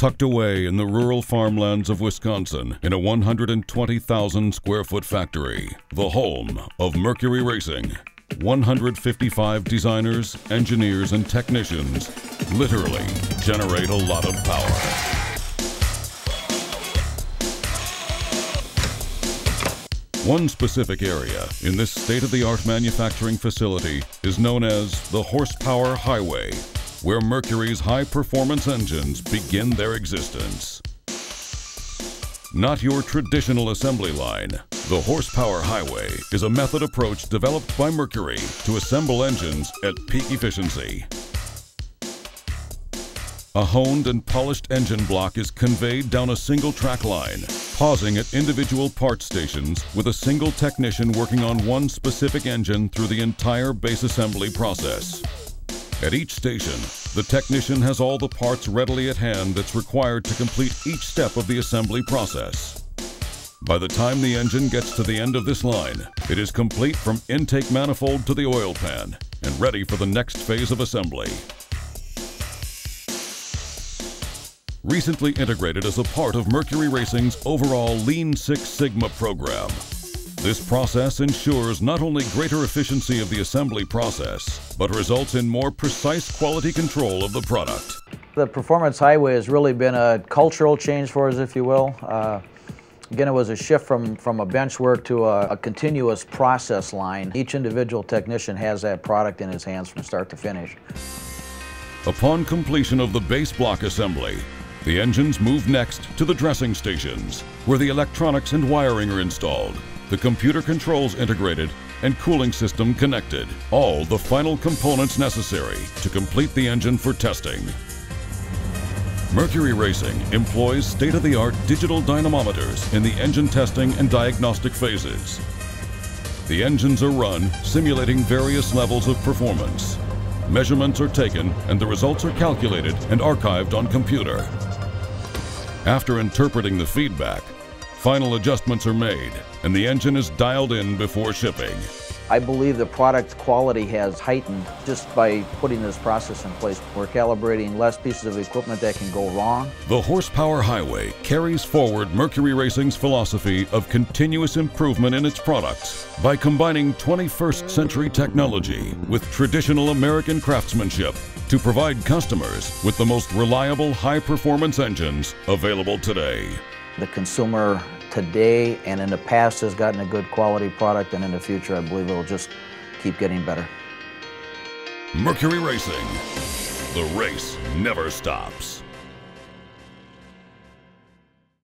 tucked away in the rural farmlands of Wisconsin in a 120,000 square foot factory, the home of Mercury Racing. 155 designers, engineers, and technicians literally generate a lot of power. One specific area in this state of the art manufacturing facility is known as the Horsepower Highway where Mercury's high performance engines begin their existence. Not your traditional assembly line, the Horsepower Highway is a method approach developed by Mercury to assemble engines at peak efficiency. A honed and polished engine block is conveyed down a single track line, pausing at individual part stations with a single technician working on one specific engine through the entire base assembly process. At each station, the technician has all the parts readily at hand that's required to complete each step of the assembly process. By the time the engine gets to the end of this line, it is complete from intake manifold to the oil pan and ready for the next phase of assembly. Recently integrated as a part of Mercury Racing's overall Lean Six Sigma program, this process ensures not only greater efficiency of the assembly process, but results in more precise quality control of the product. The Performance Highway has really been a cultural change for us, if you will. Uh, again, it was a shift from, from a bench work to a, a continuous process line. Each individual technician has that product in his hands from start to finish. Upon completion of the base block assembly, the engines move next to the dressing stations, where the electronics and wiring are installed the computer controls integrated, and cooling system connected. All the final components necessary to complete the engine for testing. Mercury Racing employs state-of-the-art digital dynamometers in the engine testing and diagnostic phases. The engines are run, simulating various levels of performance. Measurements are taken and the results are calculated and archived on computer. After interpreting the feedback, Final adjustments are made, and the engine is dialed in before shipping. I believe the product quality has heightened just by putting this process in place. We're calibrating less pieces of equipment that can go wrong. The Horsepower Highway carries forward Mercury Racing's philosophy of continuous improvement in its products by combining 21st century technology with traditional American craftsmanship to provide customers with the most reliable high performance engines available today. The consumer today and in the past has gotten a good quality product and in the future I believe it'll just keep getting better. Mercury Racing. The race never stops.